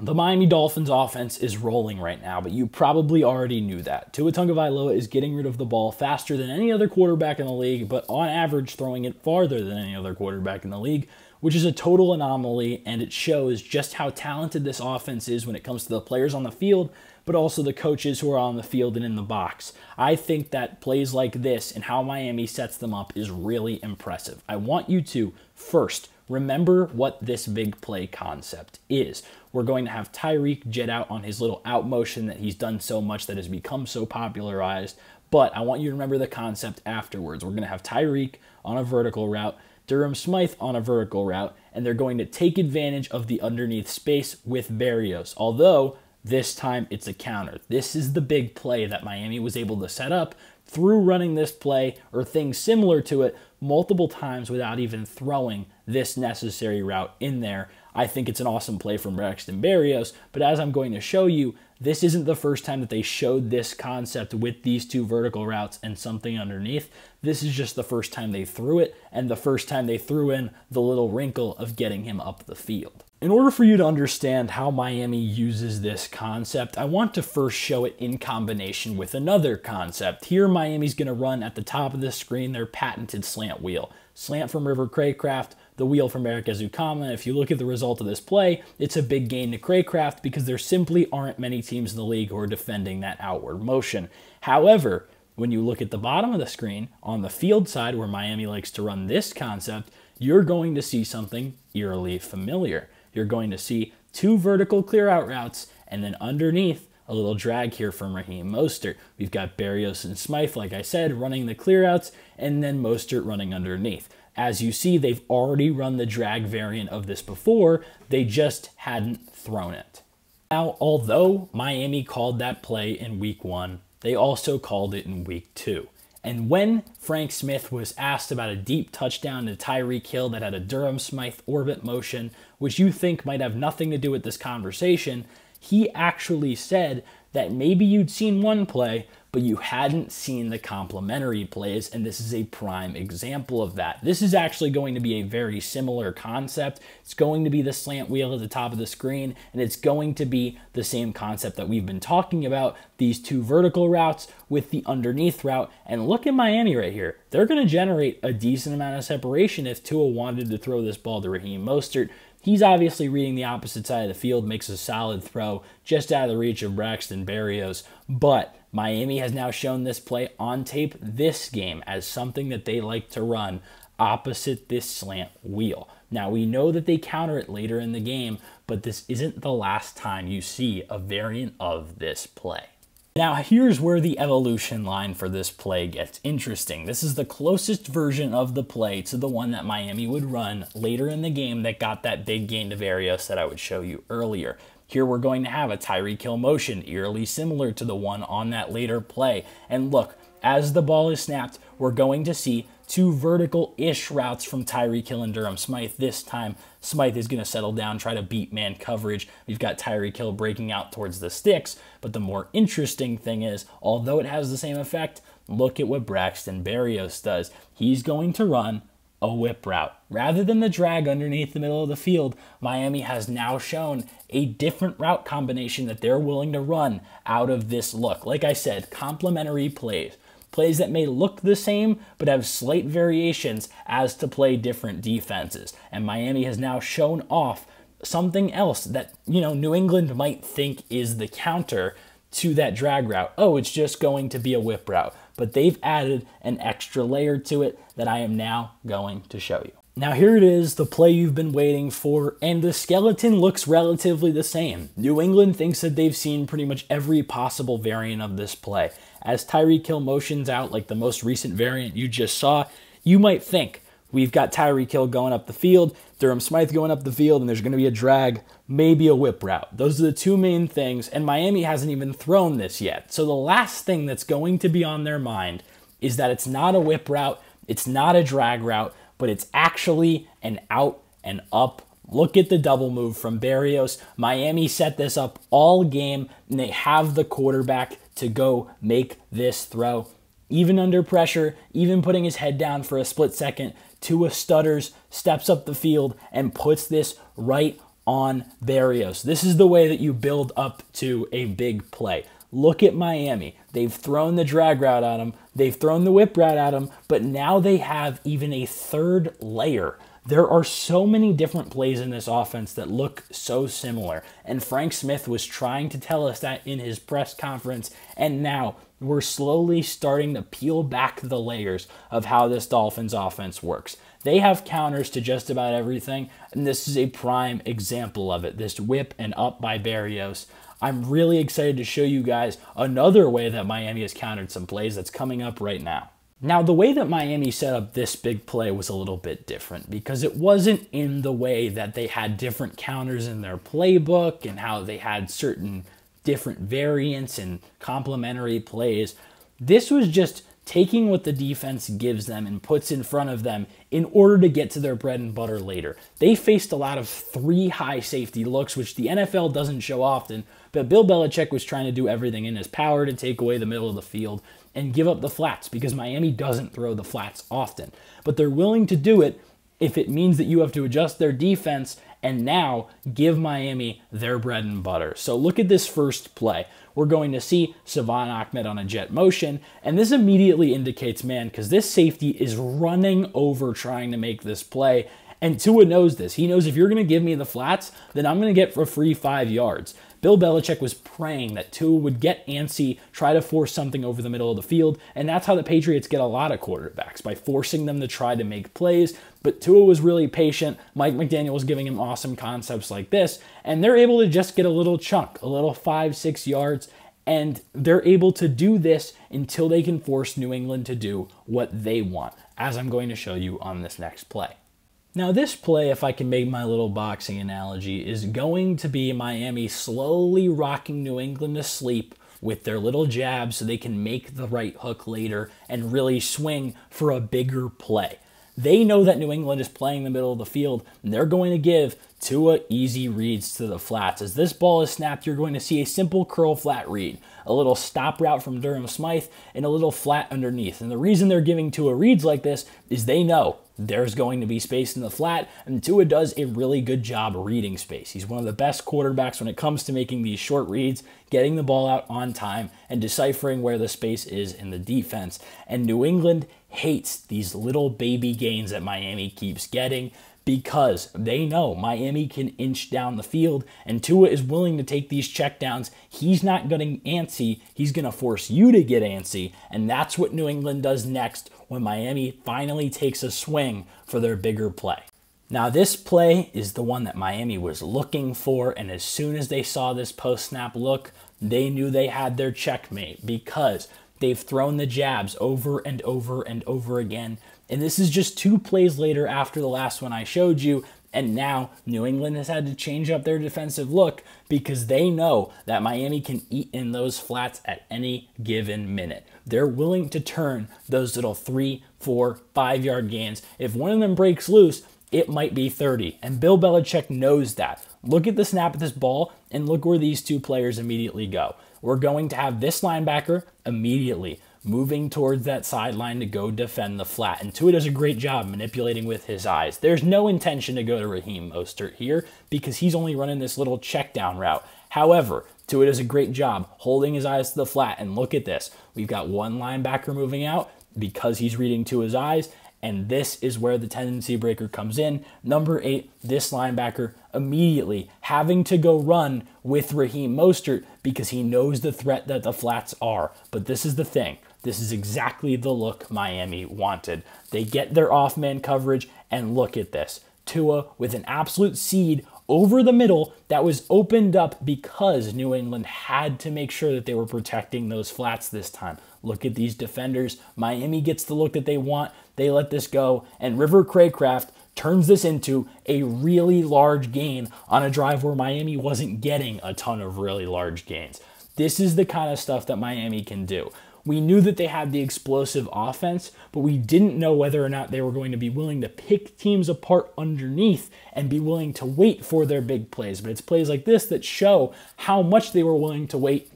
The Miami Dolphins offense is rolling right now, but you probably already knew that. Tua Tagovailoa is getting rid of the ball faster than any other quarterback in the league, but on average throwing it farther than any other quarterback in the league, which is a total anomaly, and it shows just how talented this offense is when it comes to the players on the field, but also the coaches who are on the field and in the box. I think that plays like this and how Miami sets them up is really impressive. I want you to first remember what this big play concept is. We're going to have Tyreek jet out on his little out motion that he's done so much that has become so popularized. But I want you to remember the concept afterwards. We're going to have Tyreek on a vertical route, Durham Smythe on a vertical route, and they're going to take advantage of the underneath space with Berrios. Although this time it's a counter. This is the big play that Miami was able to set up through running this play or things similar to it multiple times without even throwing this necessary route in there. I think it's an awesome play from Braxton Berrios, but as I'm going to show you, this isn't the first time that they showed this concept with these two vertical routes and something underneath. This is just the first time they threw it and the first time they threw in the little wrinkle of getting him up the field. In order for you to understand how Miami uses this concept, I want to first show it in combination with another concept. Here, Miami's going to run at the top of the screen their patented slant wheel. Slant from River Cracraft, the wheel from Erik Ezukanma. If you look at the result of this play, it's a big gain to Cracraft because there simply aren't many teams in the league who are defending that outward motion. However, when you look at the bottom of the screen, on the field side where Miami likes to run this concept, you're going to see something eerily familiar you're going to see two vertical clear out routes, and then underneath, a little drag here from Raheem Mostert. We've got Berrios and Smythe, like I said, running the clear outs, and then Mostert running underneath. As you see, they've already run the drag variant of this before, they just hadn't thrown it. Now, although Miami called that play in week one, they also called it in week two. And when Frank Smith was asked about a deep touchdown to Tyreek Hill that had a Durham Smythe orbit motion, which you think might have nothing to do with this conversation, he actually said that maybe you'd seen one play, but you hadn't seen the complementary plays, and this is a prime example of that. This is actually going to be a very similar concept. It's going to be the slant wheel at the top of the screen, and it's going to be the same concept that we've been talking about, these two vertical routes with the underneath route. And look at Miami right here. They're going to generate a decent amount of separation if Tua wanted to throw this ball to Raheem Mostert. He's obviously reading the opposite side of the field, makes a solid throw just out of the reach of Braxton Berrios. But Miami has now shown this play on tape this game as something that they like to run opposite this slant wheel. Now, we know that they counter it later in the game, but this isn't the last time you see a variant of this play. Now, here's where the evolution line for this play gets interesting. This is the closest version of the play to the one that Miami would run later in the game that got that big gain to Berrios that I would show you earlier. Here we're going to have a Tyreek Hill motion, eerily similar to the one on that later play. And look, as the ball is snapped, we're going to see two vertical-ish routes from Tyreek Hill and Durham Smythe. This time, Smythe is going to settle down, try to beat man coverage. We've got Tyreek Hill breaking out towards the sticks, but the more interesting thing is, although it has the same effect, look at what Braxton Berrios does. He's going to run a whip route. Rather than the drag underneath the middle of the field, Miami has now shown a different route combination that they're willing to run out of this look. Like I said, complementary plays plays that may look the same but have slight variations as to play different defenses. And Miami has now shown off something else that, you know, New England might think is the counter to that drag route. Oh, it's just going to be a whip route. But they've added an extra layer to it that I am now going to show you. Now here it is, the play you've been waiting for, and the skeleton looks relatively the same. New England thinks that they've seen pretty much every possible variant of this play. As Tyreek Hill motions out, like the most recent variant you just saw, you might think, we've got Tyreek Hill going up the field, Durham Smythe going up the field, and there's going to be a drag, maybe a whip route. Those are the two main things, and Miami hasn't even thrown this yet. So the last thing that's going to be on their mind is that it's not a whip route, it's not a drag route, but it's actually an out and up. Look at the double move from Berrios. Miami set this up all game, and they have the quarterback to go make this throw. Even under pressure, even putting his head down for a split second, Tua stutters, steps up the field, and puts this right on Berrios. This is the way that you build up to a big play. Look at Miami. They've thrown the drag route at him, they've thrown the whip route at him, but now they have even a third layer. There are so many different plays in this offense that look so similar. And Frank Smith was trying to tell us that in his press conference. And now we're slowly starting to peel back the layers of how this Dolphins offense works. They have counters to just about everything, and this is a prime example of it. This whip and up by Berrios. I'm really excited to show you guys another way that Miami has countered some plays that's coming up right now. Now, the way that Miami set up this big play was a little bit different because it wasn't in the way that they had different counters in their playbook and how they had certain different variants and complementary plays. This was just taking what the defense gives them and puts in front of them in order to get to their bread and butter later. They faced a lot of three high safety looks, which the NFL doesn't show often, but Bill Belichick was trying to do everything in his power to take away the middle of the field and give up the flats because Miami doesn't throw the flats often. But they're willing to do it if it means that you have to adjust their defense and now give Miami their bread and butter. So look at this first play. We're going to see Salvon Ahmed on a jet motion, and this immediately indicates, man, because this safety is running over trying to make this play. And Tua knows this. He knows if you're going to give me the flats, then I'm going to get for free five yards. Bill Belichick was praying that Tua would get antsy, try to force something over the middle of the field, and that's how the Patriots get a lot of quarterbacks by forcing them to try to make plays. But Tua was really patient. Mike McDaniel was giving him awesome concepts like this, and they're able to just get a little chunk, a little five, six yards, and they're able to do this until they can force New England to do what they want, as I'm going to show you on this next play. Now, this play, if I can make my little boxing analogy, is going to be Miami slowly rocking New England to sleep with their little jabs so they can make the right hook later and really swing for a bigger play. They know that New England is playing the middle of the field, and they're going to give Tua easy reads to the flats. As this ball is snapped, you're going to see a simple curl flat read, a little stop route from Durham Smythe, and a little flat underneath. And the reason they're giving Tua reads like this is they know there's going to be space in the flat, and Tua does a really good job reading space. He's one of the best quarterbacks when it comes to making these short reads, getting the ball out on time, and deciphering where the space is in the defense. And New England hates these little baby gains that Miami keeps getting because they know Miami can inch down the field and Tua is willing to take these checkdowns. He's not getting antsy, he's going to force you to get antsy, and that's what New England does next when Miami finally takes a swing for their bigger play. Now, this play is the one that Miami was looking for, and as soon as they saw this post snap look, they knew they had their checkmate because they've thrown the jabs over and over and over again. And this is just two plays later after the last one I showed you. And now New England has had to change up their defensive look because they know that Miami can eat in those flats at any given minute. They're willing to turn those little three, four, five yard gains. If one of them breaks loose, it might be 30. And Bill Belichick knows that. Look at the snap of this ball and look where these two players immediately go. We're going to have this linebacker immediately moving towards that sideline to go defend the flat. And Tua does a great job manipulating with his eyes. There's no intention to go to Raheem Mostert here because he's only running this little check down route. However, Tua does a great job holding his eyes to the flat. And look at this. We've got one linebacker moving out because he's reading to his eyes. And this is where the tendency breaker comes in. Number eight, this linebacker immediately having to go run with Raheem Mostert because he knows the threat that the flats are. But this is the thing this is exactly the look Miami wanted. They get their off man coverage, and look at this. Tua with an absolute seed over the middle that was opened up because New England had to make sure that they were protecting those flats this time. Look at these defenders. Miami gets the look that they want. They let this go, and River Cracraft turns this into a really large gain on a drive where Miami wasn't getting a ton of really large gains. This is the kind of stuff that Miami can do. We knew that they had the explosive offense, but we didn't know whether or not they were going to be willing to pick teams apart underneath and be willing to wait for their big plays. But it's plays like this that show how much they were willing to wait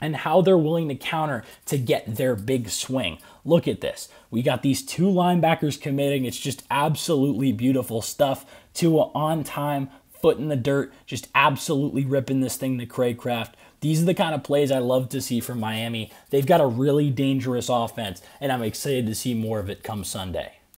and how they're willing to counter to get their big swing. Look at this. We got these two linebackers committing. It's just absolutely beautiful stuff. Tua on time, foot in the dirt, just absolutely ripping this thing to Cracraft. These are the kind of plays I love to see from Miami. They've got a really dangerous offense, and I'm excited to see more of it come Sunday.